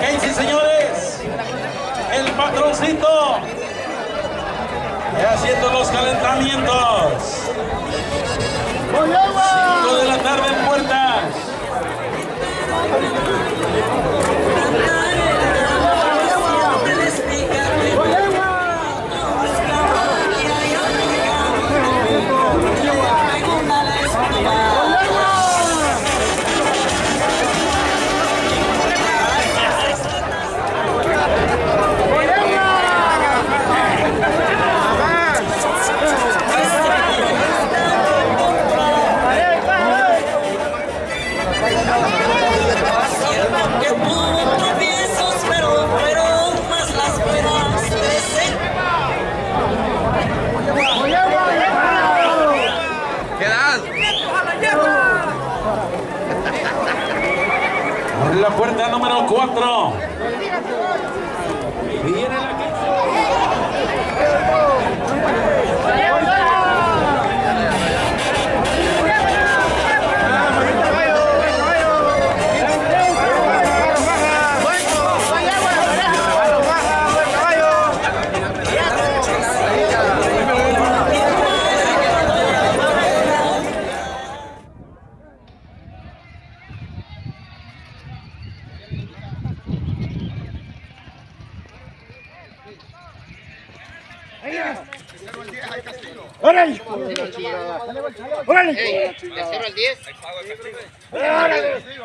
Casey, señores. El patroncito. Haciendo los calentamientos. La puerta número 4. Viene la ¡Órale! ¡Órale! ¿Le cierro el 10? ¡Órale! Se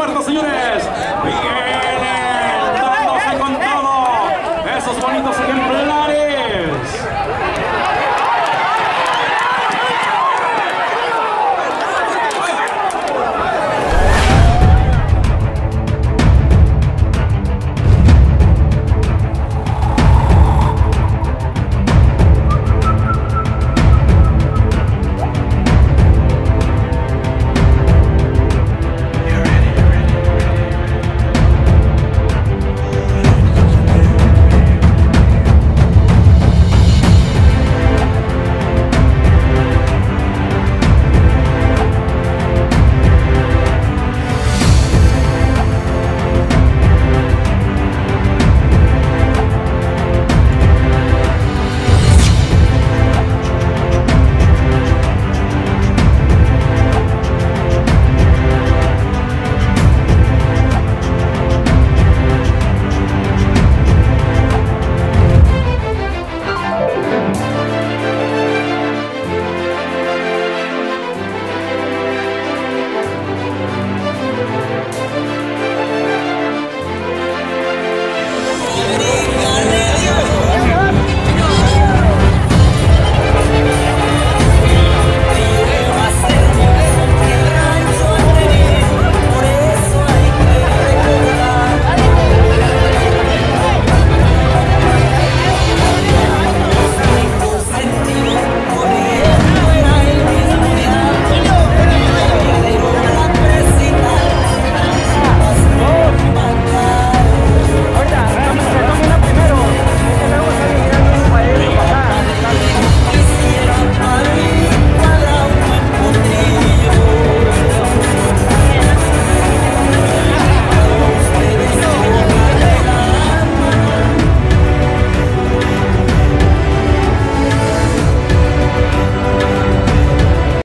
puertas, señores. Vienen dándose con todo. Esos bonitos ejemplos